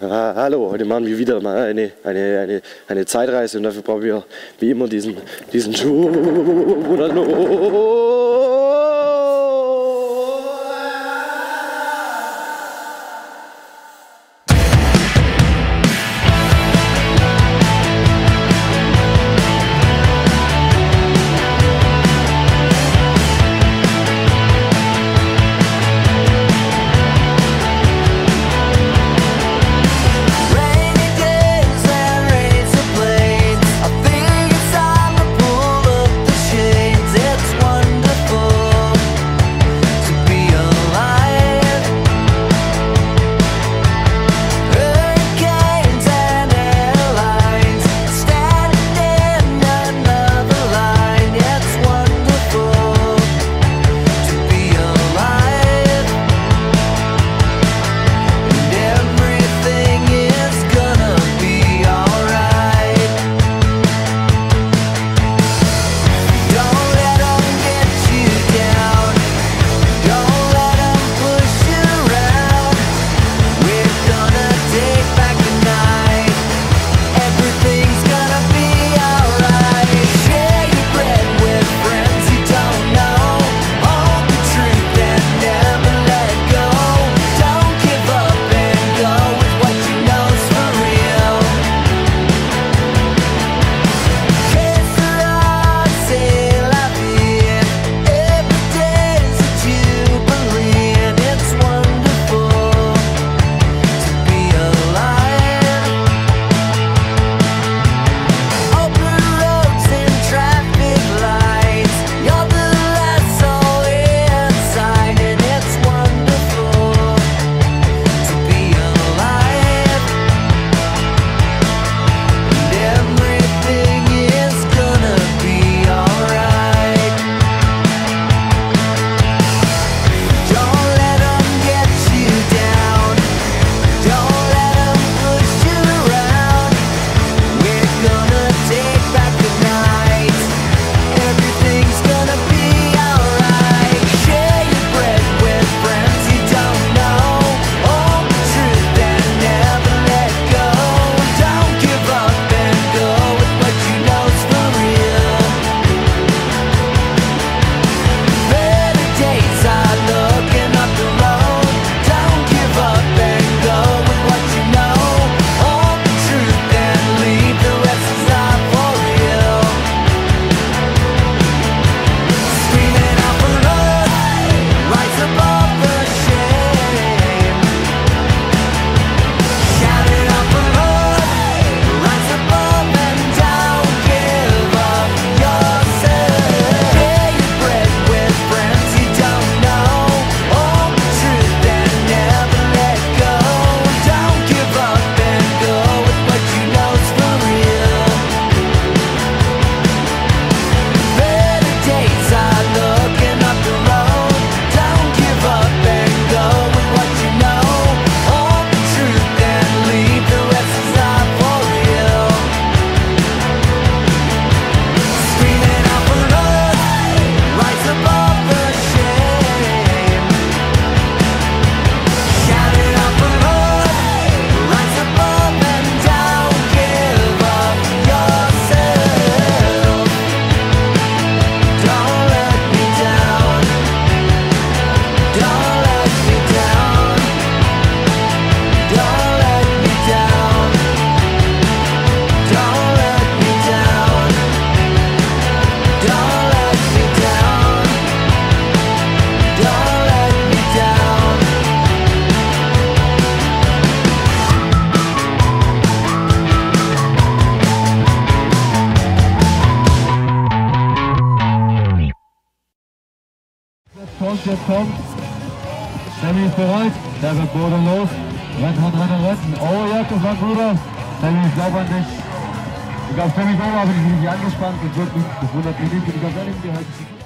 Hallo, heute machen wir wieder mal eine, eine, eine, eine Zeitreise und dafür brauchen wir wie immer diesen, diesen Schuh. kommt, jetzt kommt. Sammy ist bereit, da wird Boden los. Rennen, rennen, rennen, rennen. Oh, Jakob war Bruder. Sammy, ich glaube an dich. Ich glaube, Sammy Goma, aber ich bin nicht angespannt. Das, wird mich, das wundert mich nicht. Ich glaube, er nimmt die halt.